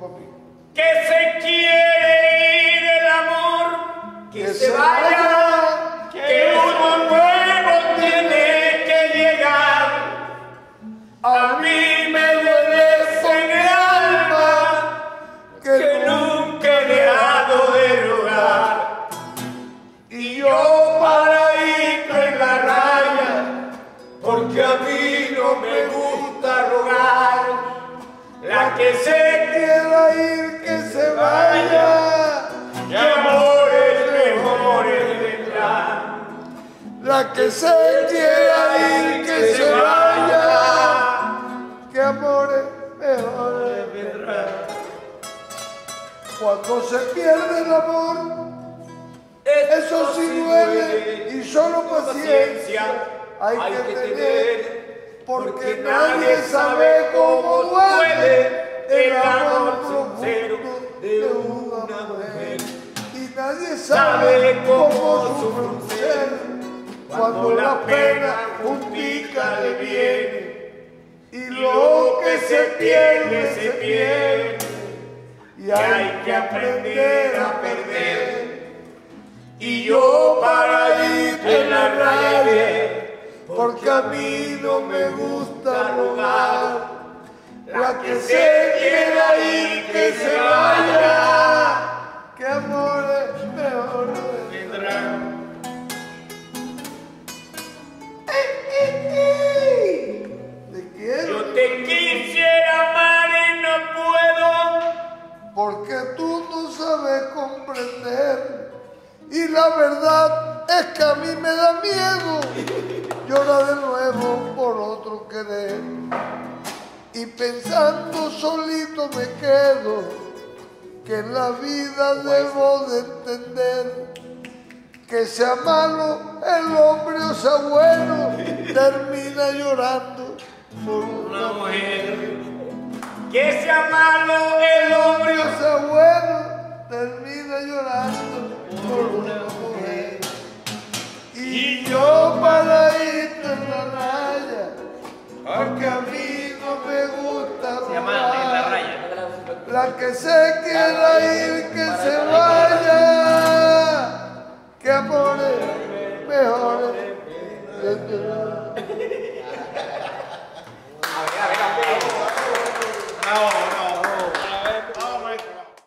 papi. Que se quiere ir el amor, que, se, vaya, que uno nuevo tiene que llegar. A mí me duele en el alma que nunca he dejado de rogar. Y yo paradito en la raya, porque a mí no me que se Quiera ir, que se vaya. que amores mejores vendrán. La que se quiera ir, que se vaya. Que amores mejores vendrán. Cuando se pierde el amor, eso sí duele y solo paciencia hay que tener, porque nadie sabe cómo una mujer. Y nadie sabe cómo un ser cuando la pena juntica le viene. Y lo que se pierde, se pierde. Y hay que aprender a perder. Y yo para ir en la raya, porque a mí no me gusta rogar. La que se quiera ir, que se vaya. Y la verdad es que a mí me da miedo llorar de nuevo por otro querer. Y pensando solito me quedo que en la vida debo de entender que sea malo el hombre o sea bueno, termina llorando por una mujer. Que sea malo el Porque a mí no me gusta dudar. La que se quiera ir, que se vaya. Que a por él mejor.